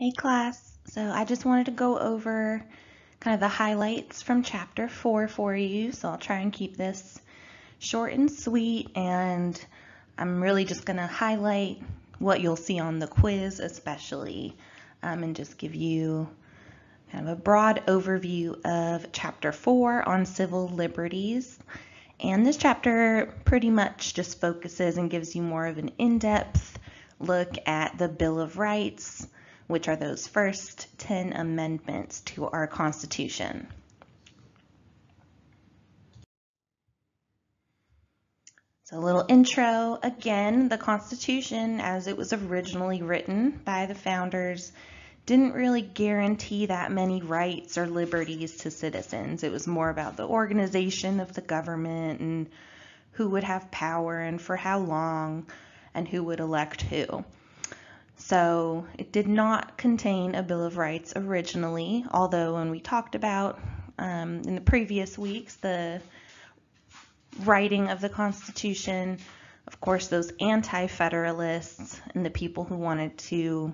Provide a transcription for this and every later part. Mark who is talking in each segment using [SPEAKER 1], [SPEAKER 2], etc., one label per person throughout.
[SPEAKER 1] Hey class, so I just wanted to go over kind of the highlights from chapter 4 for you. So I'll try and keep this short and sweet and I'm really just going to highlight what you'll see on the quiz especially um, and just give you kind of a broad overview of chapter 4 on civil liberties. And this chapter pretty much just focuses and gives you more of an in-depth look at the Bill of Rights, which are those first 10 amendments to our Constitution. So a little intro. Again, the Constitution, as it was originally written by the founders, didn't really guarantee that many rights or liberties to citizens. It was more about the organization of the government and who would have power and for how long and who would elect who. So it did not contain a Bill of Rights originally, although when we talked about um, in the previous weeks the writing of the Constitution, of course, those anti-federalists and the people who wanted to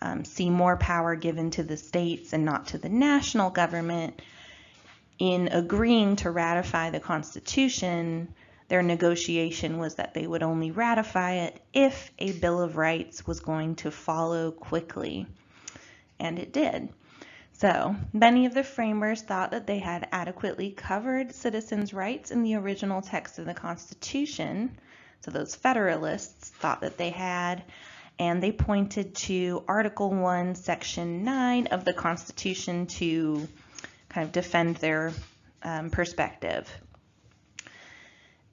[SPEAKER 1] um, see more power given to the states and not to the national government, in agreeing to ratify the Constitution, their negotiation was that they would only ratify it if a Bill of Rights was going to follow quickly. And it did. So, many of the framers thought that they had adequately covered citizens' rights in the original text of the Constitution. So, those Federalists thought that they had, and they pointed to Article 1, Section 9 of the Constitution to kind of defend their um, perspective.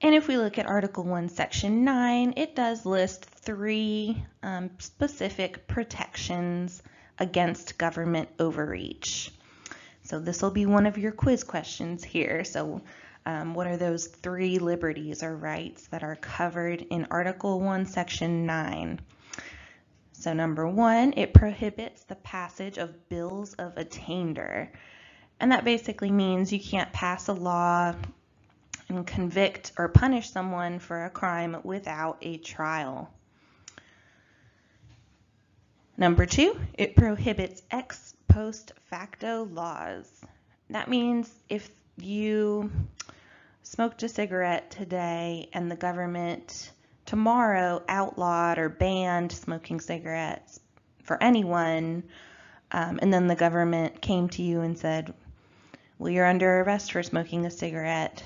[SPEAKER 1] And if we look at Article 1, Section 9, it does list three um, specific protections against government overreach. So this will be one of your quiz questions here. So um, what are those three liberties or rights that are covered in Article 1, Section 9? So number one, it prohibits the passage of bills of attainder. And that basically means you can't pass a law and convict or punish someone for a crime without a trial. Number two, it prohibits ex post facto laws. That means if you smoked a cigarette today and the government tomorrow outlawed or banned smoking cigarettes for anyone, um, and then the government came to you and said, well, you're under arrest for smoking a cigarette,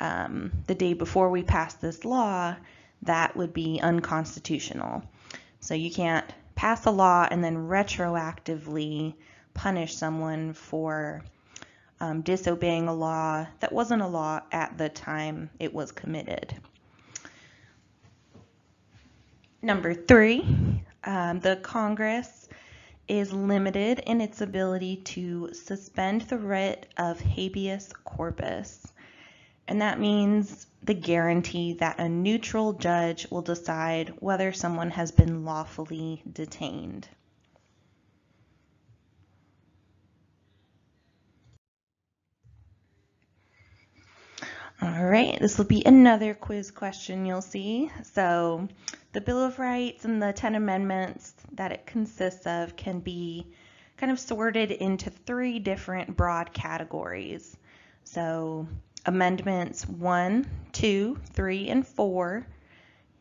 [SPEAKER 1] um, the day before we passed this law, that would be unconstitutional. So you can't pass a law and then retroactively punish someone for um, disobeying a law that wasn't a law at the time it was committed. Number three, um, the Congress is limited in its ability to suspend the writ of habeas corpus. And that means the guarantee that a neutral judge will decide whether someone has been lawfully detained. All right, this will be another quiz question you'll see. So the Bill of Rights and the 10 amendments that it consists of can be kind of sorted into three different broad categories. So Amendments 1, 2, 3, and 4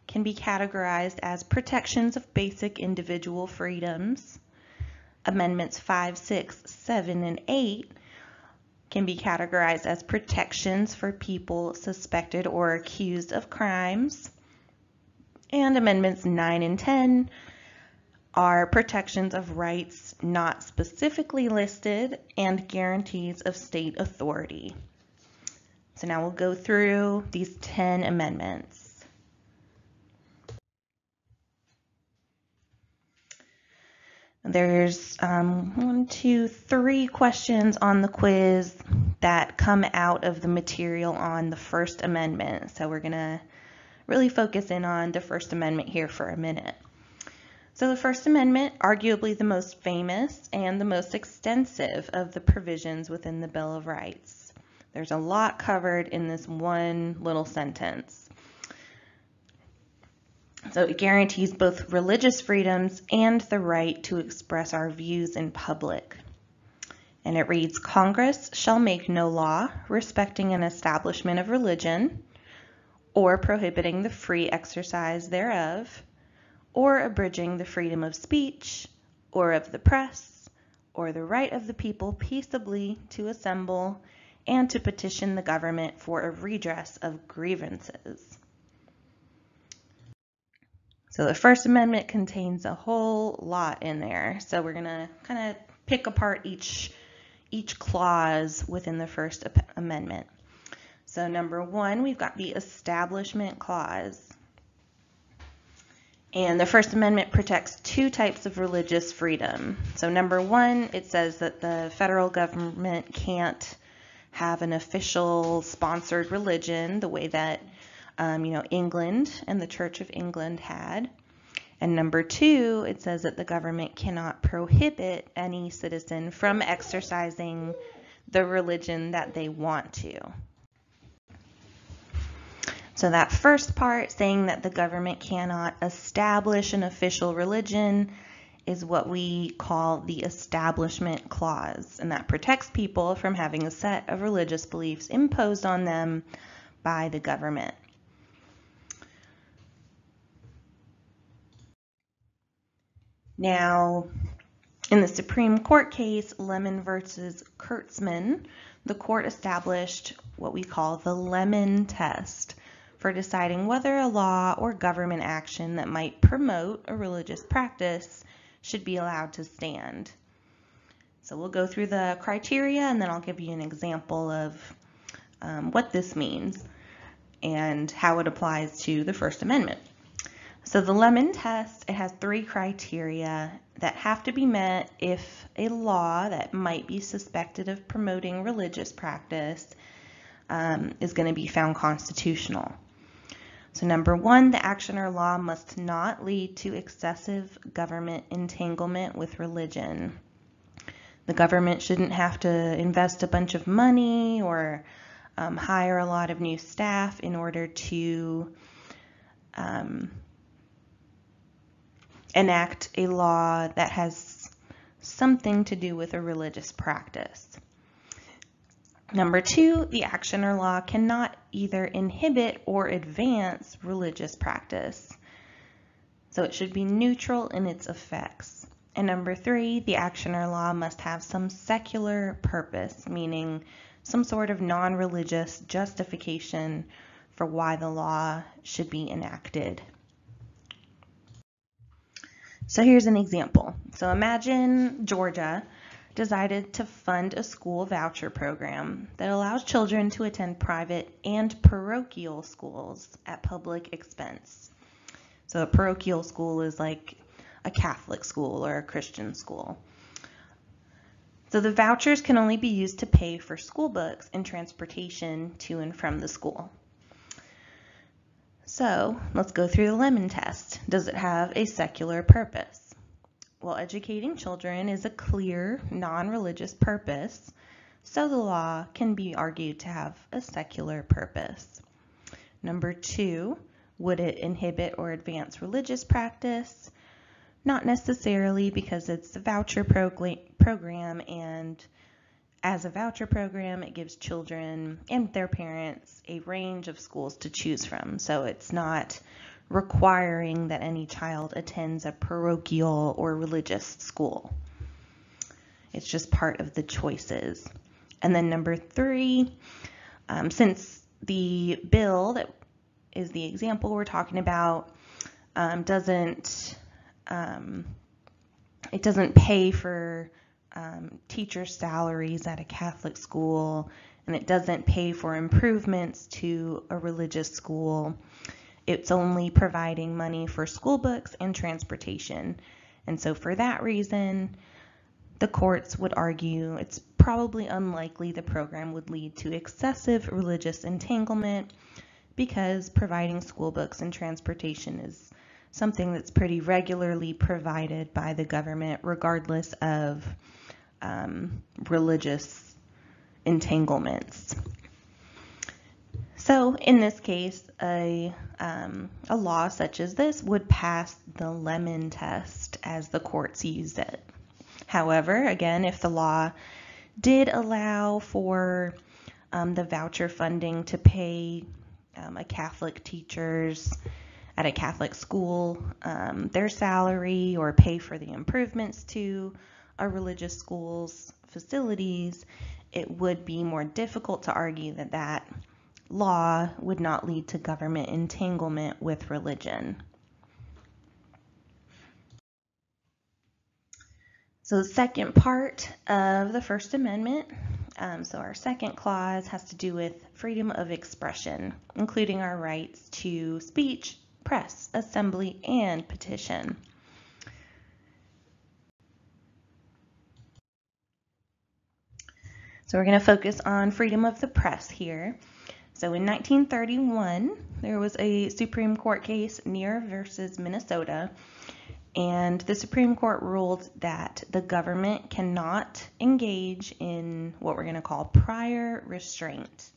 [SPEAKER 1] can be categorized as protections of basic individual freedoms. Amendments 5, 6, 7, and 8 can be categorized as protections for people suspected or accused of crimes. And Amendments 9 and 10 are protections of rights not specifically listed and guarantees of state authority. So now we'll go through these 10 amendments. There's um, one, two, three questions on the quiz that come out of the material on the First Amendment. So we're going to really focus in on the First Amendment here for a minute. So the First Amendment, arguably the most famous and the most extensive of the provisions within the Bill of Rights. There's a lot covered in this one little sentence. So it guarantees both religious freedoms and the right to express our views in public. And it reads, Congress shall make no law respecting an establishment of religion or prohibiting the free exercise thereof or abridging the freedom of speech or of the press or the right of the people peaceably to assemble and to petition the government for a redress of grievances. So the First Amendment contains a whole lot in there. So we're going to kind of pick apart each each clause within the First Amendment. So number one, we've got the Establishment Clause. And the First Amendment protects two types of religious freedom. So number one, it says that the federal government can't have an official sponsored religion the way that um, you know England and the Church of England had. And number two, it says that the government cannot prohibit any citizen from exercising the religion that they want to. So that first part, saying that the government cannot establish an official religion, is what we call the Establishment Clause, and that protects people from having a set of religious beliefs imposed on them by the government. Now, in the Supreme Court case, Lemon versus Kurtzman, the court established what we call the Lemon test for deciding whether a law or government action that might promote a religious practice should be allowed to stand. So we'll go through the criteria and then I'll give you an example of um, what this means and how it applies to the First Amendment. So the Lemon test, it has three criteria that have to be met if a law that might be suspected of promoting religious practice um, is going to be found constitutional. So number one, the action or law must not lead to excessive government entanglement with religion. The government shouldn't have to invest a bunch of money or um, hire a lot of new staff in order to um, enact a law that has something to do with a religious practice. Number two, the action or law cannot either inhibit or advance religious practice. So it should be neutral in its effects. And number three, the action or law must have some secular purpose, meaning some sort of non-religious justification for why the law should be enacted. So here's an example. So imagine Georgia decided to fund a school voucher program that allows children to attend private and parochial schools at public expense. So a parochial school is like a Catholic school or a Christian school. So the vouchers can only be used to pay for school books and transportation to and from the school. So let's go through the lemon test. Does it have a secular purpose? Well, educating children is a clear, non-religious purpose, so the law can be argued to have a secular purpose. Number two, would it inhibit or advance religious practice? Not necessarily because it's a voucher program and as a voucher program, it gives children and their parents a range of schools to choose from. So it's not requiring that any child attends a parochial or religious school. It's just part of the choices. And then number three, um, since the bill that is the example we're talking about um, doesn't um, it doesn't pay for um, teacher salaries at a Catholic school and it doesn't pay for improvements to a religious school. It's only providing money for school books and transportation. And so for that reason, the courts would argue it's probably unlikely the program would lead to excessive religious entanglement because providing school books and transportation is something that's pretty regularly provided by the government regardless of um, religious entanglements. So in this case, a, um, a law such as this would pass the Lemon test as the courts used it. However, again, if the law did allow for um, the voucher funding to pay um, a Catholic teacher's at a Catholic school um, their salary or pay for the improvements to a religious school's facilities, it would be more difficult to argue that that law would not lead to government entanglement with religion. So the second part of the First Amendment, um, so our second clause has to do with freedom of expression, including our rights to speech, press, assembly, and petition. So we're going to focus on freedom of the press here. So in 1931, there was a Supreme Court case, Near versus Minnesota, and the Supreme Court ruled that the government cannot engage in what we're going to call prior restraint.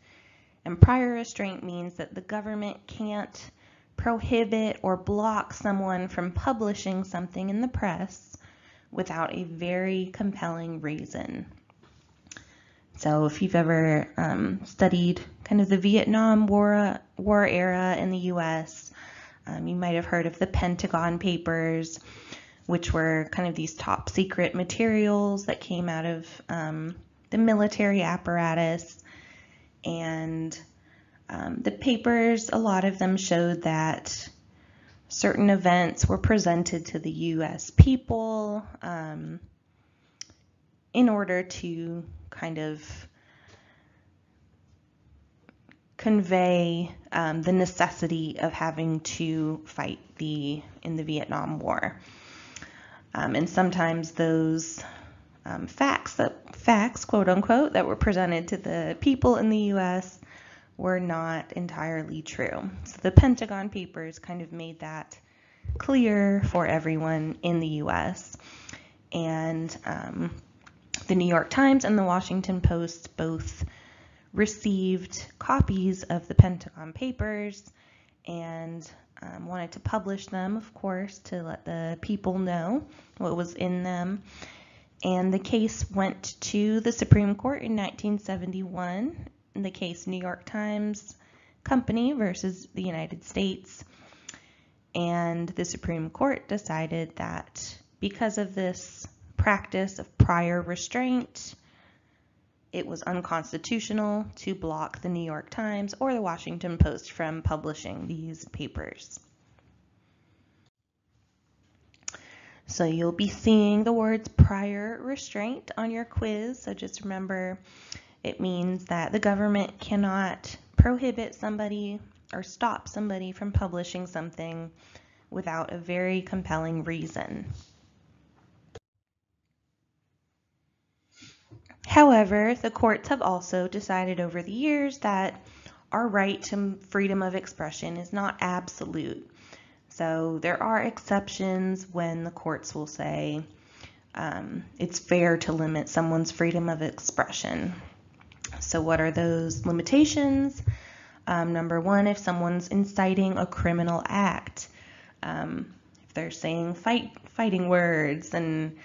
[SPEAKER 1] And prior restraint means that the government can't prohibit or block someone from publishing something in the press without a very compelling reason. So if you've ever um, studied kind of the Vietnam War, War era in the U.S., um, you might have heard of the Pentagon Papers, which were kind of these top secret materials that came out of um, the military apparatus. And um, the papers, a lot of them showed that certain events were presented to the U.S. people um, in order to kind of convey um, the necessity of having to fight the in the Vietnam War. Um, and sometimes those um, facts that facts quote unquote that were presented to the people in the U.S. were not entirely true. So the Pentagon Papers kind of made that clear for everyone in the U.S. And um, the New York Times and the Washington Post both received copies of the Pentagon Papers and um, wanted to publish them, of course, to let the people know what was in them. And the case went to the Supreme Court in 1971, in the case New York Times Company versus the United States. And the Supreme Court decided that because of this practice of prior restraint. It was unconstitutional to block the New York Times or the Washington Post from publishing these papers. So you'll be seeing the words prior restraint on your quiz. So just remember it means that the government cannot prohibit somebody or stop somebody from publishing something without a very compelling reason. However, the courts have also decided over the years that our right to freedom of expression is not absolute. So there are exceptions when the courts will say um, it's fair to limit someone's freedom of expression. So what are those limitations? Um, number one, if someone's inciting a criminal act, um, if they're saying fight, fighting words and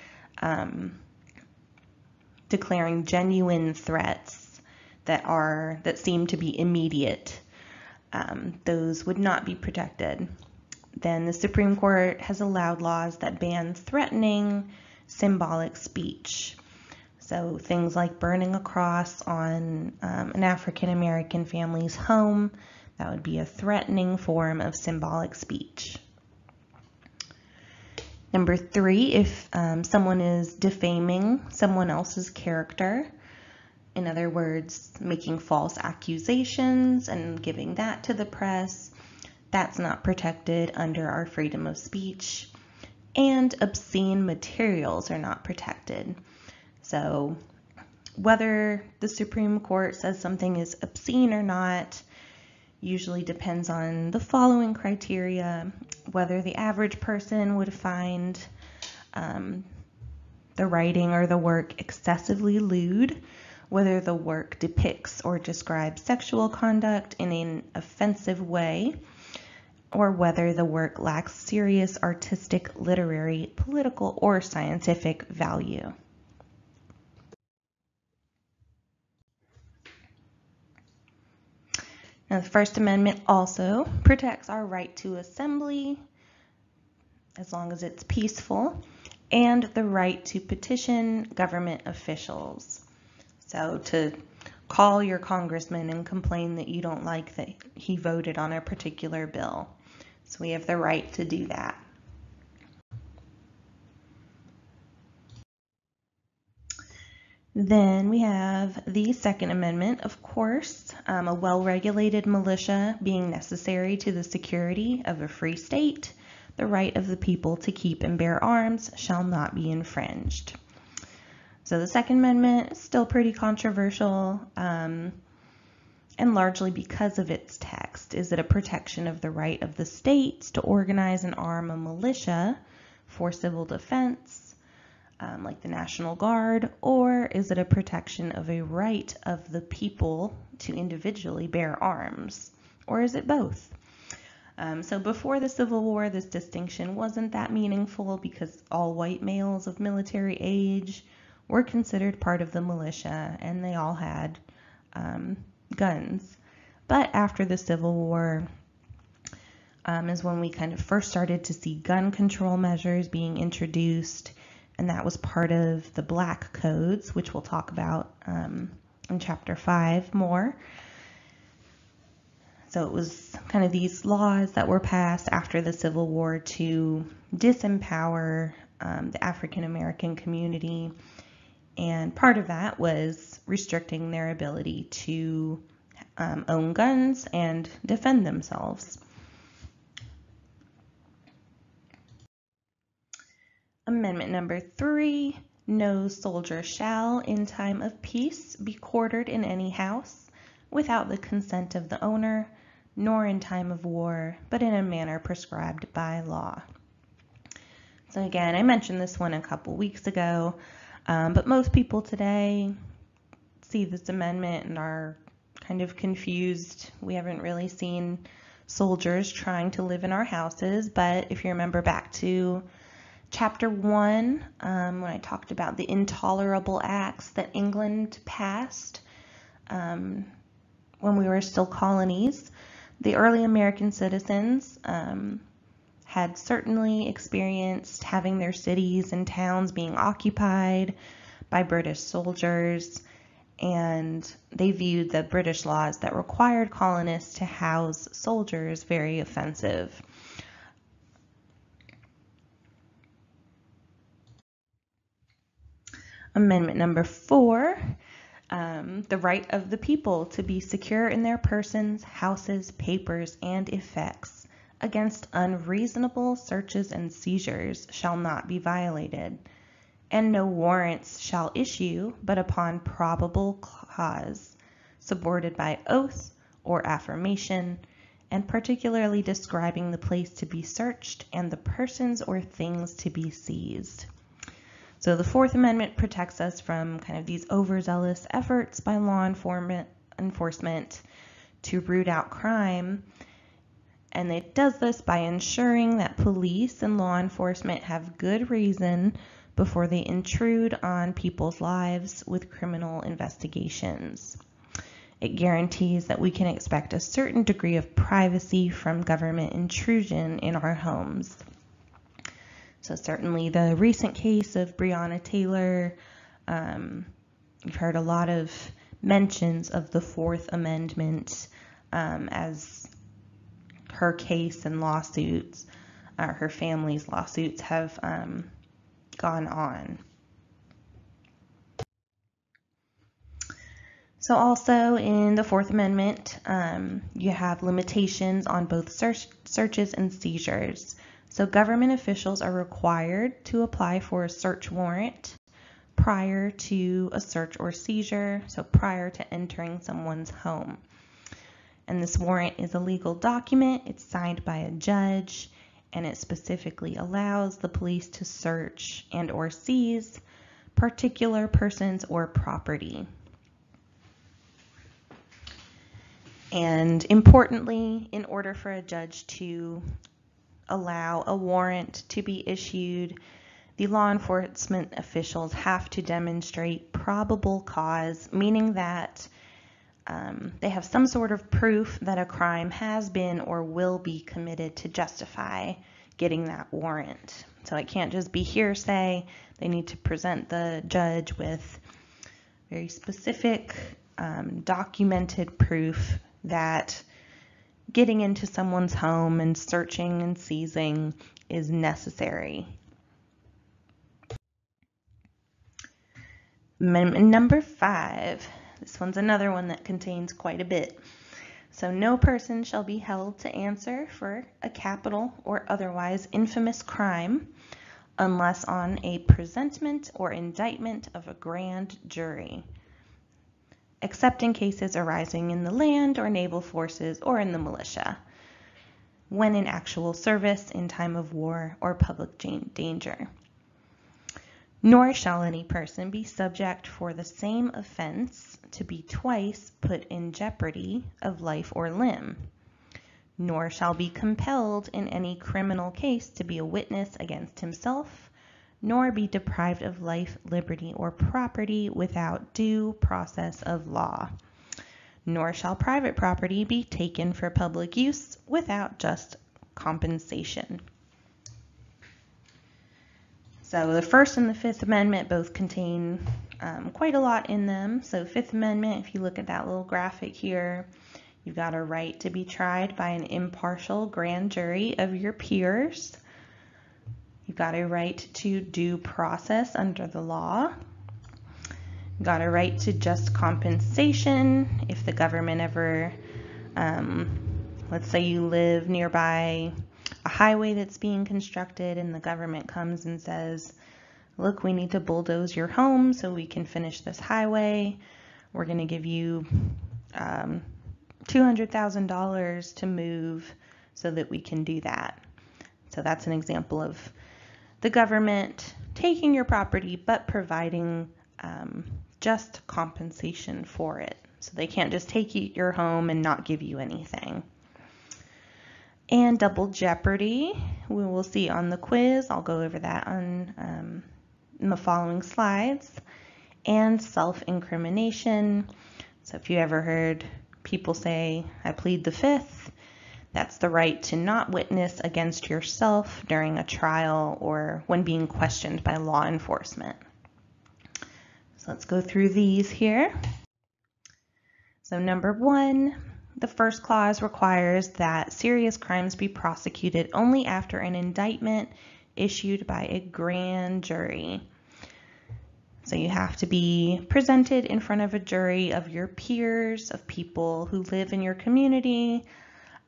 [SPEAKER 1] declaring genuine threats that are that seem to be immediate. Um, those would not be protected. Then the Supreme Court has allowed laws that ban threatening symbolic speech. So things like burning a cross on um, an African American family's home, that would be a threatening form of symbolic speech. Number three, if um, someone is defaming someone else's character, in other words, making false accusations and giving that to the press, that's not protected under our freedom of speech. And obscene materials are not protected. So whether the Supreme Court says something is obscene or not usually depends on the following criteria whether the average person would find um, the writing or the work excessively lewd whether the work depicts or describes sexual conduct in an offensive way, or whether the work lacks serious artistic, literary, political, or scientific value. The First Amendment also protects our right to assembly, as long as it's peaceful, and the right to petition government officials. So to call your congressman and complain that you don't like that he voted on a particular bill. So we have the right to do that. Then we have the Second Amendment, of course, um, a well-regulated militia being necessary to the security of a free state. The right of the people to keep and bear arms shall not be infringed. So the Second Amendment is still pretty controversial, um, and largely because of its text. Is it a protection of the right of the states to organize and arm a militia for civil defense? Um, like the National Guard, or is it a protection of a right of the people to individually bear arms, or is it both? Um, so before the Civil War, this distinction wasn't that meaningful because all white males of military age were considered part of the militia and they all had um, guns. But after the Civil War, um, is when we kind of first started to see gun control measures being introduced and that was part of the Black Codes, which we'll talk about um, in Chapter 5 more. So it was kind of these laws that were passed after the Civil War to disempower um, the African American community. And part of that was restricting their ability to um, own guns and defend themselves. Amendment number three, no soldier shall, in time of peace, be quartered in any house without the consent of the owner, nor in time of war, but in a manner prescribed by law. So again, I mentioned this one a couple weeks ago, um, but most people today see this amendment and are kind of confused. We haven't really seen soldiers trying to live in our houses, but if you remember back to chapter 1, um, when I talked about the intolerable acts that England passed um, when we were still colonies, the early American citizens um, had certainly experienced having their cities and towns being occupied by British soldiers, and they viewed the British laws that required colonists to house soldiers very offensive. Amendment number four, um, the right of the people to be secure in their persons, houses, papers, and effects against unreasonable searches and seizures shall not be violated, and no warrants shall issue but upon probable cause, supported by oath or affirmation, and particularly describing the place to be searched and the persons or things to be seized. So the Fourth Amendment protects us from kind of these overzealous efforts by law enforcement to root out crime. And it does this by ensuring that police and law enforcement have good reason before they intrude on people's lives with criminal investigations. It guarantees that we can expect a certain degree of privacy from government intrusion in our homes. So certainly the recent case of Breonna Taylor, um, you've heard a lot of mentions of the Fourth Amendment um, as her case and lawsuits, uh, her family's lawsuits have um, gone on. So also in the Fourth Amendment, um, you have limitations on both search, searches and seizures. So government officials are required to apply for a search warrant prior to a search or seizure, so prior to entering someone's home. And this warrant is a legal document, it's signed by a judge, and it specifically allows the police to search and or seize particular persons or property. And importantly, in order for a judge to allow a warrant to be issued, the law enforcement officials have to demonstrate probable cause, meaning that um, they have some sort of proof that a crime has been or will be committed to justify getting that warrant. So it can't just be hearsay. They need to present the judge with very specific um, documented proof that getting into someone's home and searching and seizing is necessary. Amendment number five, this one's another one that contains quite a bit. So no person shall be held to answer for a capital or otherwise infamous crime unless on a presentment or indictment of a grand jury except in cases arising in the land or naval forces or in the militia, when in actual service in time of war or public danger. Nor shall any person be subject for the same offense to be twice put in jeopardy of life or limb, nor shall be compelled in any criminal case to be a witness against himself nor be deprived of life, liberty, or property without due process of law. Nor shall private property be taken for public use without just compensation. So the First and the Fifth Amendment both contain um, quite a lot in them. So Fifth Amendment, if you look at that little graphic here, you've got a right to be tried by an impartial grand jury of your peers. You've got a right to due process under the law. You've got a right to just compensation if the government ever, um, let's say you live nearby a highway that's being constructed and the government comes and says, look, we need to bulldoze your home so we can finish this highway. We're going to give you um, $200,000 to move so that we can do that. So that's an example of the government taking your property but providing um, just compensation for it. So they can't just take your home and not give you anything. And double jeopardy, we will see on the quiz. I'll go over that on um, in the following slides. And self-incrimination. So if you ever heard people say, I plead the fifth, that's the right to not witness against yourself during a trial or when being questioned by law enforcement. So let's go through these here. So number one, the first clause requires that serious crimes be prosecuted only after an indictment issued by a grand jury. So you have to be presented in front of a jury of your peers, of people who live in your community,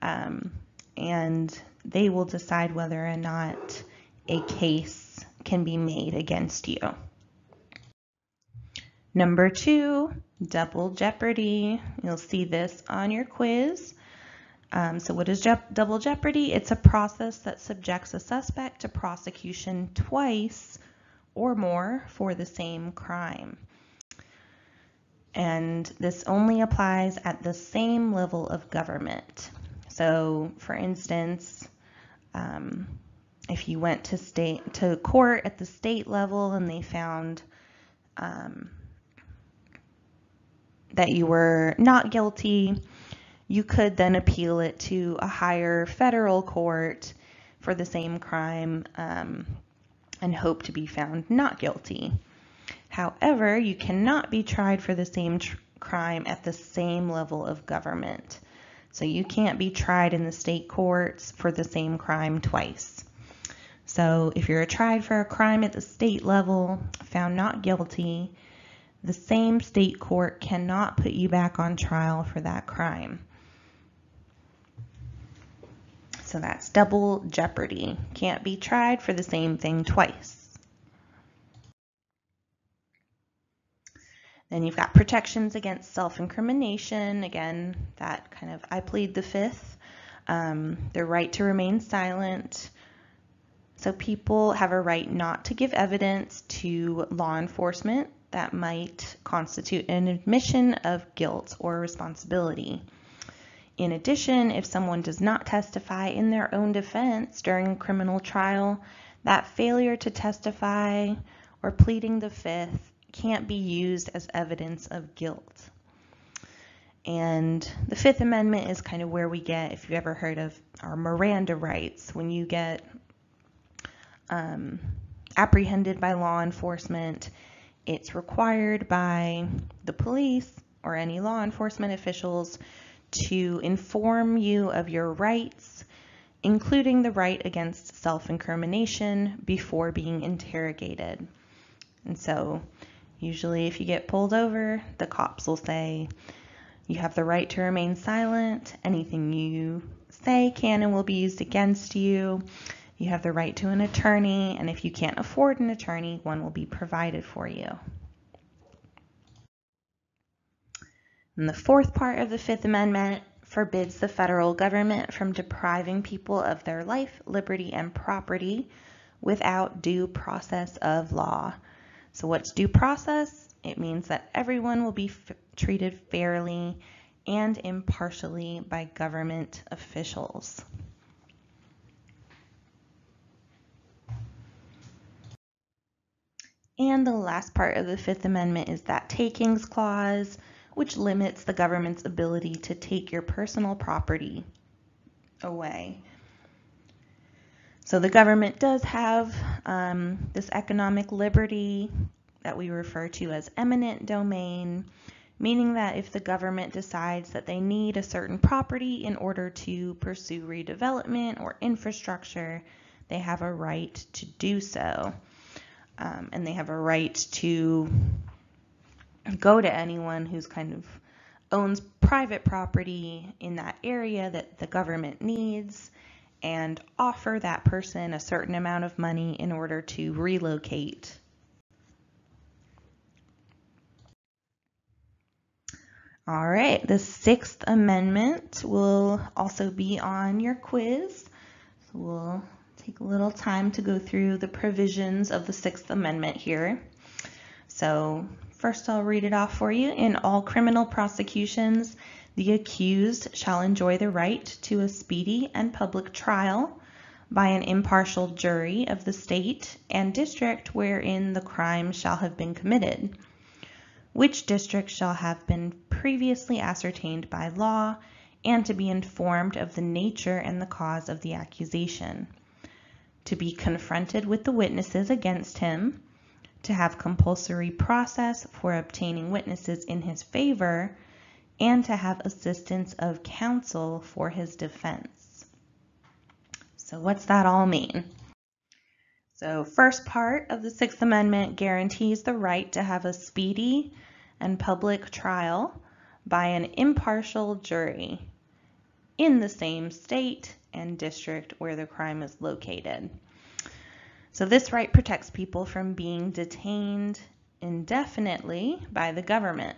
[SPEAKER 1] um, and they will decide whether or not a case can be made against you. Number two, double jeopardy. You'll see this on your quiz. Um, so what is je double jeopardy? It's a process that subjects a suspect to prosecution twice or more for the same crime. And this only applies at the same level of government. So for instance, um, if you went to state to court at the state level and they found um, that you were not guilty, you could then appeal it to a higher federal court for the same crime um, and hope to be found not guilty. However, you cannot be tried for the same crime at the same level of government. So you can't be tried in the state courts for the same crime twice. So if you're tried for a crime at the state level, found not guilty, the same state court cannot put you back on trial for that crime. So that's double jeopardy. Can't be tried for the same thing twice. Then you've got protections against self-incrimination. Again, that kind of, I plead the fifth. Um, the right to remain silent. So people have a right not to give evidence to law enforcement that might constitute an admission of guilt or responsibility. In addition, if someone does not testify in their own defense during a criminal trial, that failure to testify or pleading the fifth can't be used as evidence of guilt. And the Fifth Amendment is kind of where we get, if you've ever heard of our Miranda rights, when you get um, apprehended by law enforcement, it's required by the police or any law enforcement officials to inform you of your rights, including the right against self-incrimination before being interrogated. And so usually if you get pulled over, the cops will say, you have the right to remain silent. Anything you say can and will be used against you. You have the right to an attorney, and if you can't afford an attorney, one will be provided for you. And the fourth part of the Fifth Amendment forbids the federal government from depriving people of their life, liberty, and property without due process of law. So what's due process? It means that everyone will be treated fairly and impartially by government officials. And the last part of the Fifth Amendment is that takings clause, which limits the government's ability to take your personal property away. So the government does have um, this economic liberty that we refer to as eminent domain, meaning that if the government decides that they need a certain property in order to pursue redevelopment or infrastructure, they have a right to do so. Um, and they have a right to go to anyone who's kind of owns private property in that area that the government needs and offer that person a certain amount of money in order to relocate. All right, the Sixth Amendment will also be on your quiz. So we'll take a little time to go through the provisions of the Sixth Amendment here. So first I'll read it off for you. In all criminal prosecutions, the accused shall enjoy the right to a speedy and public trial by an impartial jury of the state and district wherein the crime shall have been committed, which district shall have been previously ascertained by law and to be informed of the nature and the cause of the accusation to be confronted with the witnesses against him, to have compulsory process for obtaining witnesses in his favor, and to have assistance of counsel for his defense. So what's that all mean? So first part of the Sixth Amendment guarantees the right to have a speedy and public trial by an impartial jury in the same state and district where the crime is located. So this right protects people from being detained indefinitely by the government.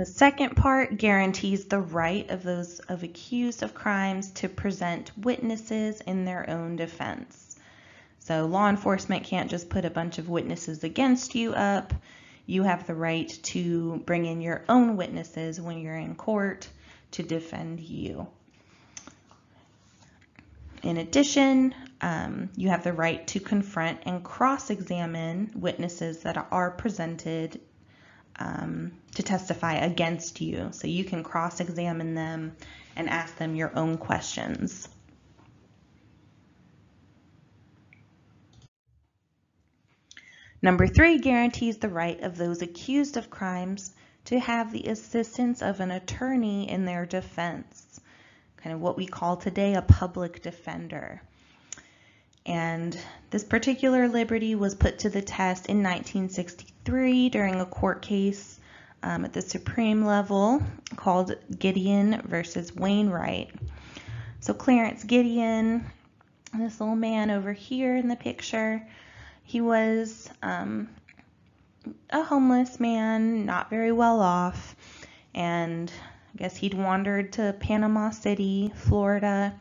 [SPEAKER 1] The second part guarantees the right of those of accused of crimes to present witnesses in their own defense. So law enforcement can't just put a bunch of witnesses against you up you have the right to bring in your own witnesses when you're in court to defend you. In addition, um, you have the right to confront and cross-examine witnesses that are presented um, to testify against you. So you can cross-examine them and ask them your own questions. Number three guarantees the right of those accused of crimes to have the assistance of an attorney in their defense, kind of what we call today a public defender. And this particular liberty was put to the test in 1963 during a court case um, at the Supreme level called Gideon versus Wainwright. So Clarence Gideon, this little man over here in the picture, he was um, a homeless man, not very well off, and I guess he'd wandered to Panama City, Florida,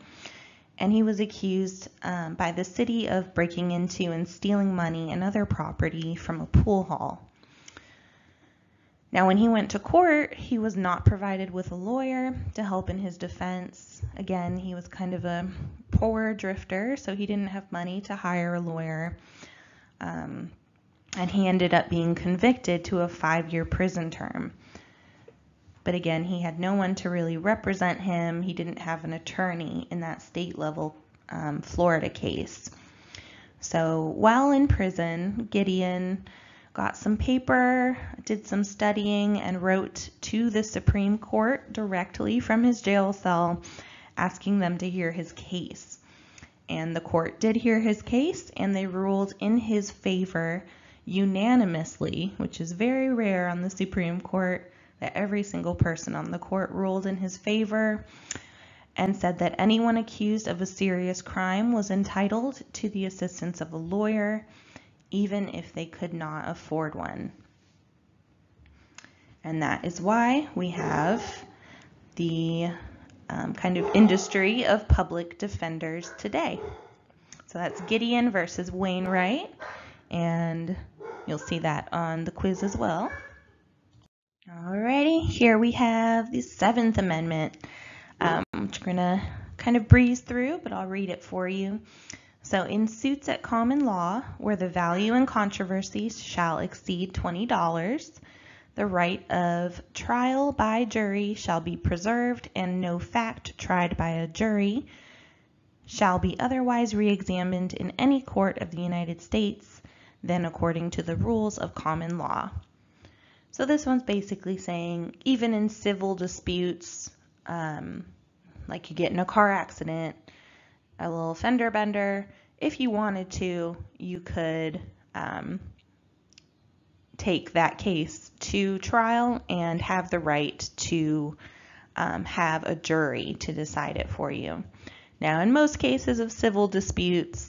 [SPEAKER 1] and he was accused um, by the city of breaking into and stealing money and other property from a pool hall. Now, when he went to court, he was not provided with a lawyer to help in his defense. Again, he was kind of a poor drifter, so he didn't have money to hire a lawyer. Um, and he ended up being convicted to a five year prison term. But again, he had no one to really represent him. He didn't have an attorney in that state level um, Florida case. So while in prison, Gideon got some paper, did some studying, and wrote to the Supreme Court directly from his jail cell asking them to hear his case. And the court did hear his case, and they ruled in his favor unanimously, which is very rare on the Supreme Court, that every single person on the court ruled in his favor and said that anyone accused of a serious crime was entitled to the assistance of a lawyer, even if they could not afford one. And that is why we have the um, kind of industry of public defenders today. So that's Gideon versus Wainwright, and you'll see that on the quiz as well. Alrighty, here we have the Seventh Amendment, um, which we're going to kind of breeze through, but I'll read it for you. So in suits at common law, where the value in controversy shall exceed $20, the right of trial by jury shall be preserved, and no fact tried by a jury shall be otherwise re-examined in any court of the United States than according to the rules of common law. So this one's basically saying even in civil disputes, um, like you get in a car accident, a little fender bender, if you wanted to, you could um, take that case to trial and have the right to um, have a jury to decide it for you. Now, in most cases of civil disputes,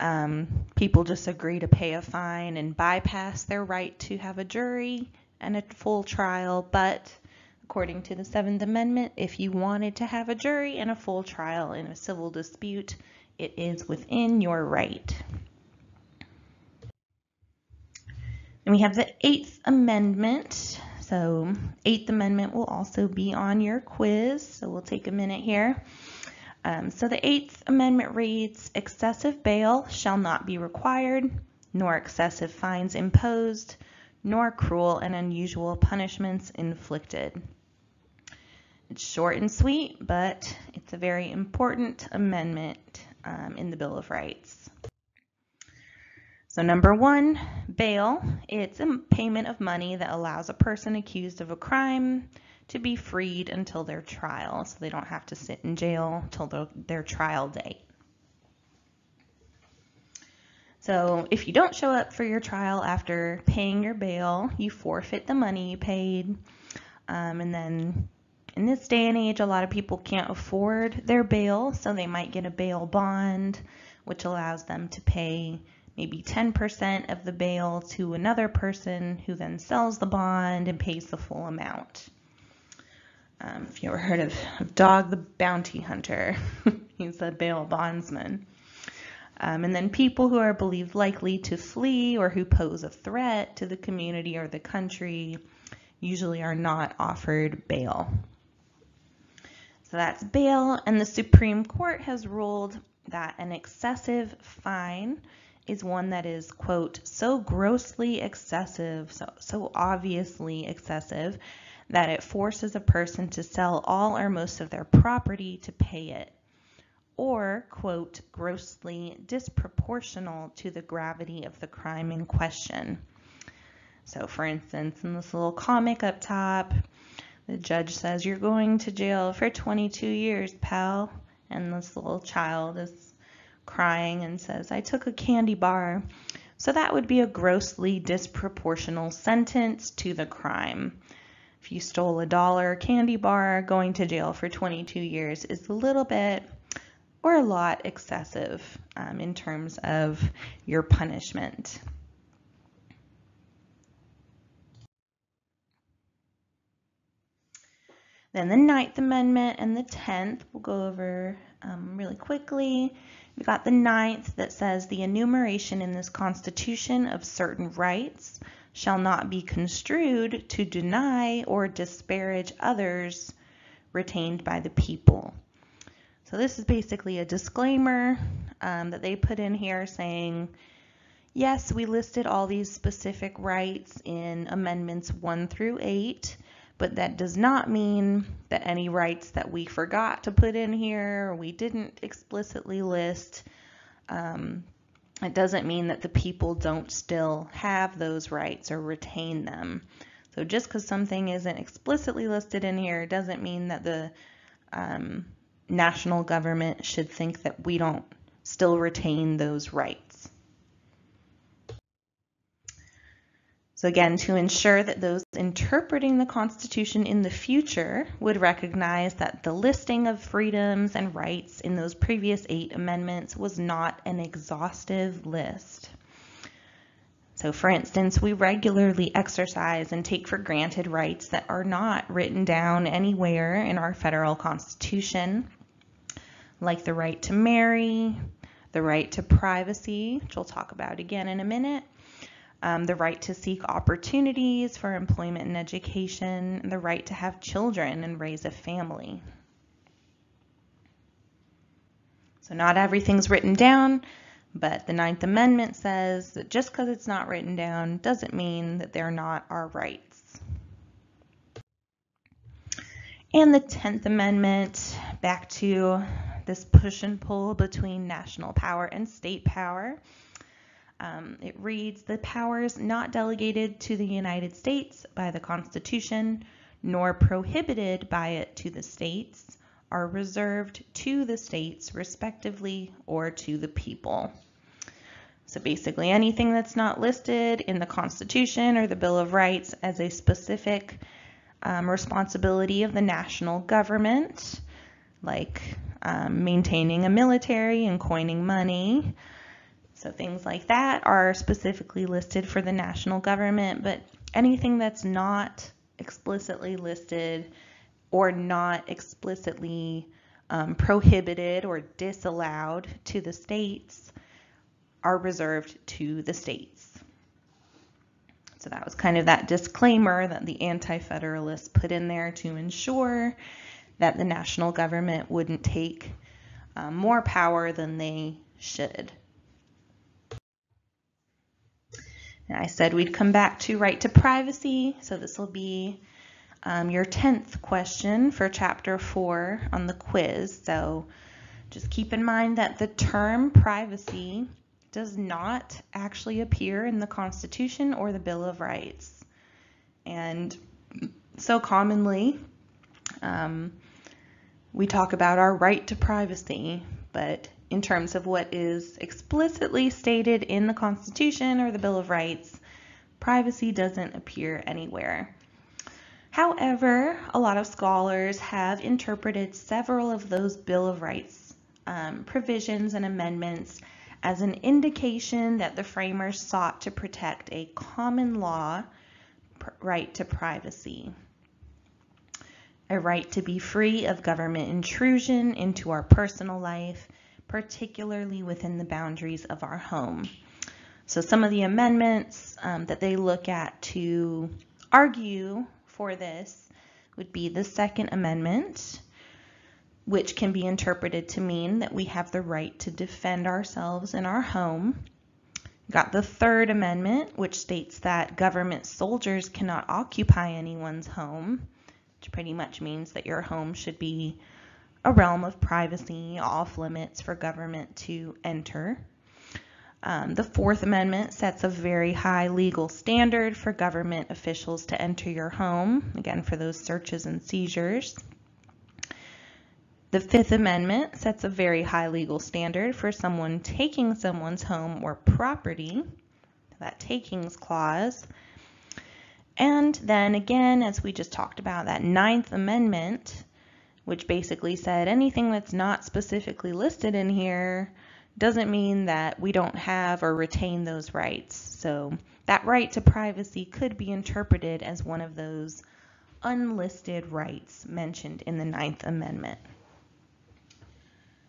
[SPEAKER 1] um, people just agree to pay a fine and bypass their right to have a jury and a full trial. But according to the Seventh Amendment, if you wanted to have a jury and a full trial in a civil dispute, it is within your right. And we have the Eighth Amendment. So, Eighth Amendment will also be on your quiz. So, we'll take a minute here. Um, so the Eighth Amendment reads, excessive bail shall not be required, nor excessive fines imposed, nor cruel and unusual punishments inflicted. It's short and sweet, but it's a very important amendment um, in the Bill of Rights. So number one, bail. It's a payment of money that allows a person accused of a crime to be freed until their trial, so they don't have to sit in jail till the, their trial date. So if you don't show up for your trial after paying your bail, you forfeit the money you paid. Um, and then in this day and age, a lot of people can't afford their bail, so they might get a bail bond, which allows them to pay maybe 10% of the bail to another person who then sells the bond and pays the full amount. Um, if you ever heard of, Dog the Bounty Hunter, he's a bail bondsman. Um, and then people who are believed likely to flee or who pose a threat to the community or the country usually are not offered bail. So that's bail, and the Supreme Court has ruled that an excessive fine is one that is, quote, so grossly excessive, so, so obviously excessive, that it forces a person to sell all or most of their property to pay it, or, quote, grossly disproportional to the gravity of the crime in question. So, for instance, in this little comic up top, the judge says, You're going to jail for 22 years, pal. And this little child is crying and says, I took a candy bar. So that would be a grossly disproportional sentence to the crime. If you stole a dollar candy bar, going to jail for 22 years is a little bit or a lot excessive um, in terms of your punishment. Then the Ninth Amendment and the Tenth, we'll go over um, really quickly. We've got the Ninth that says the enumeration in this Constitution of certain rights shall not be construed to deny or disparage others retained by the people. So this is basically a disclaimer um, that they put in here saying, yes, we listed all these specific rights in amendments 1 through 8, but that does not mean that any rights that we forgot to put in here we didn't explicitly list um, it doesn't mean that the people don't still have those rights or retain them. So just because something isn't explicitly listed in here doesn't mean that the um, national government should think that we don't still retain those rights. So again, to ensure that those interpreting the Constitution in the future would recognize that the listing of freedoms and rights in those previous eight amendments was not an exhaustive list. So for instance, we regularly exercise and take for granted rights that are not written down anywhere in our federal constitution, like the right to marry, the right to privacy, which we'll talk about again in a minute, um, the right to seek opportunities for employment and education, and the right to have children and raise a family. So not everything's written down, but the Ninth Amendment says that just because it's not written down doesn't mean that they're not our rights. And the Tenth Amendment, back to this push and pull between national power and state power. Um, it reads, the powers not delegated to the United States by the Constitution, nor prohibited by it to the states, are reserved to the states respectively or to the people. So basically anything that's not listed in the Constitution or the Bill of Rights as a specific um, responsibility of the national government, like um, maintaining a military and coining money, so things like that are specifically listed for the national government, but anything that's not explicitly listed or not explicitly um, prohibited or disallowed to the states are reserved to the states. So that was kind of that disclaimer that the Anti-Federalists put in there to ensure that the national government wouldn't take um, more power than they should. I said we'd come back to right to privacy, so this will be um, your 10th question for chapter 4 on the quiz. So just keep in mind that the term privacy does not actually appear in the Constitution or the Bill of Rights. And so commonly, um, we talk about our right to privacy, but in terms of what is explicitly stated in the Constitution or the Bill of Rights, privacy doesn't appear anywhere. However, a lot of scholars have interpreted several of those Bill of Rights um, provisions and amendments as an indication that the framers sought to protect a common law right to privacy, a right to be free of government intrusion into our personal life, particularly within the boundaries of our home. So some of the amendments um, that they look at to argue for this would be the Second Amendment, which can be interpreted to mean that we have the right to defend ourselves in our home. Got the Third Amendment, which states that government soldiers cannot occupy anyone's home, which pretty much means that your home should be a realm of privacy off limits for government to enter. Um, the Fourth Amendment sets a very high legal standard for government officials to enter your home, again for those searches and seizures. The Fifth Amendment sets a very high legal standard for someone taking someone's home or property, that takings clause. And then again, as we just talked about, that Ninth Amendment which basically said anything that's not specifically listed in here doesn't mean that we don't have or retain those rights. So that right to privacy could be interpreted as one of those unlisted rights mentioned in the Ninth Amendment.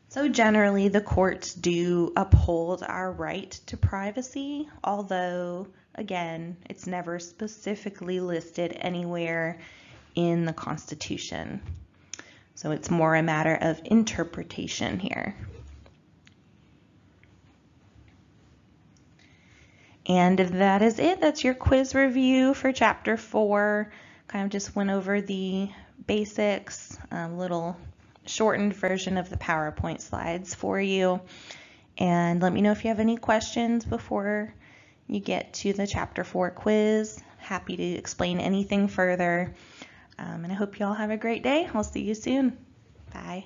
[SPEAKER 1] So generally the courts do uphold our right to privacy, although again, it's never specifically listed anywhere in the Constitution. So it's more a matter of interpretation here. And that is it. That's your quiz review for chapter four. Kind of just went over the basics, a little shortened version of the PowerPoint slides for you. And let me know if you have any questions before you get to the chapter four quiz. Happy to explain anything further. Um, and I hope you all have a great day. I'll see you soon. Bye.